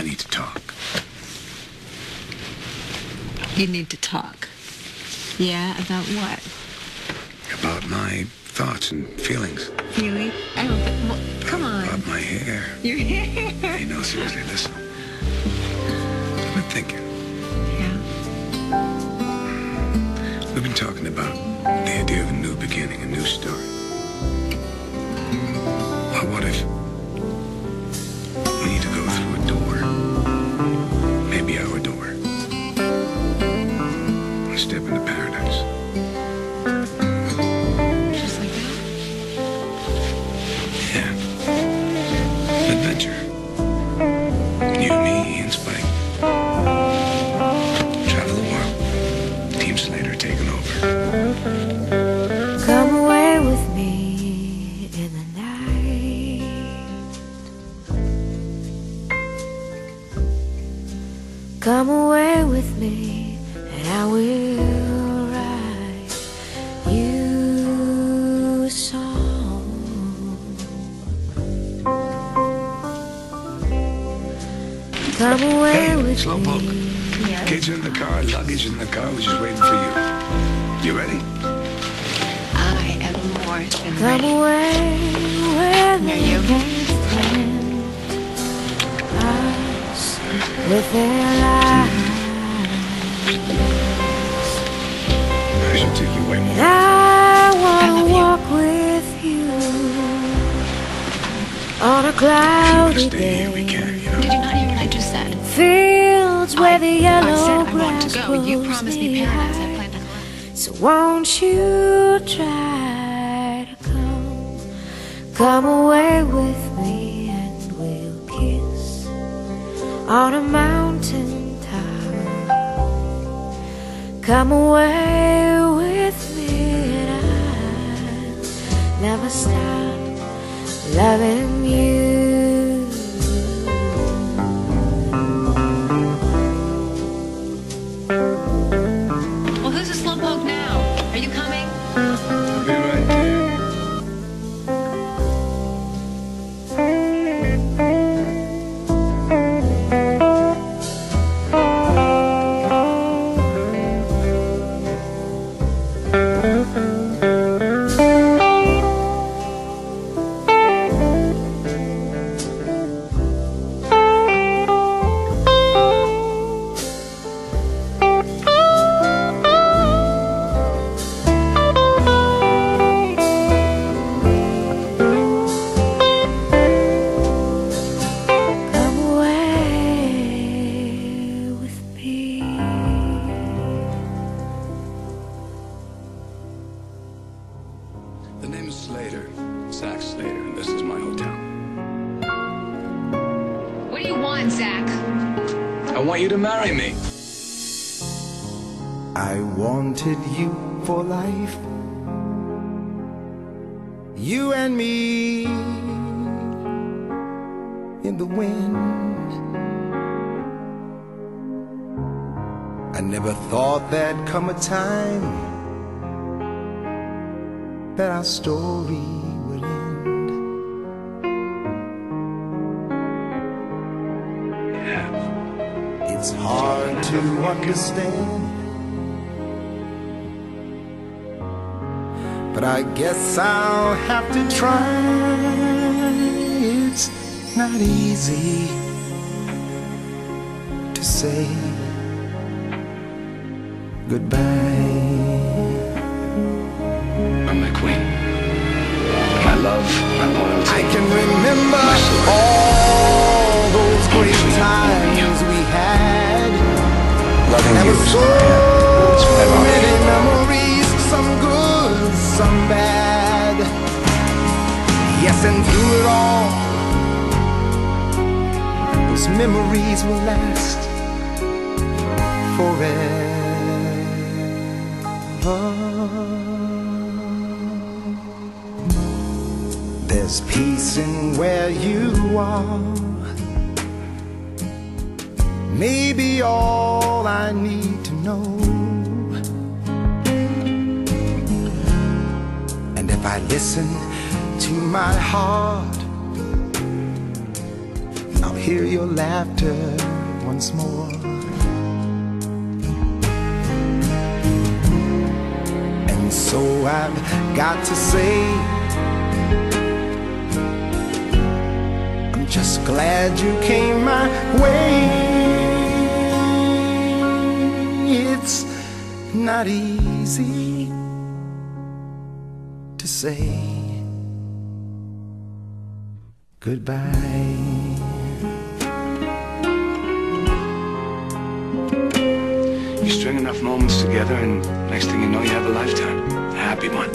I need to talk. You need to talk. Yeah, about what? About my thoughts and feelings. Really? I don't think. Well, come on. About my hair. Your hair. Hey, no, seriously, listen. Step into paradise. Just like that. Yeah. Adventure. You, me, Spike. Travel the world. Team Slater taking over. Come away with me in the night. Come away with me, and I will Come away Hey, with Slowpoke. me. Kids in the car, luggage in the car. We're just waiting for you. You ready? I am more than Come ready. away where Are they you? can't stand with their lies. I should take you way more. I love wanna you. walk with you on a If you want cloudy to stay here, we can, you know. Did you not hear Fields where I, the I yellow said I want to go. You promised me paradise. I high. plan to go. So won't you try to come, come away with me and we'll kiss on a mountain top. Come away with me and I'll never stop loving you. What do you want, Zach? I want you to marry me. I wanted you for life. You and me in the wind. I never thought there'd come a time that our story It's hard to understand. But I guess I'll have to try. It's not easy to say goodbye. I'm my queen. My love, my loyalty. I can remember Yes, and through it all, those memories will last forever. There's peace in where you are. Maybe all I need to know. And if I listen to my heart, I'll hear your laughter once more. And so I've got to say, I'm just glad you came my way. It's not easy to say goodbye. You string enough moments together, and next thing you know, you have a lifetime. A happy one.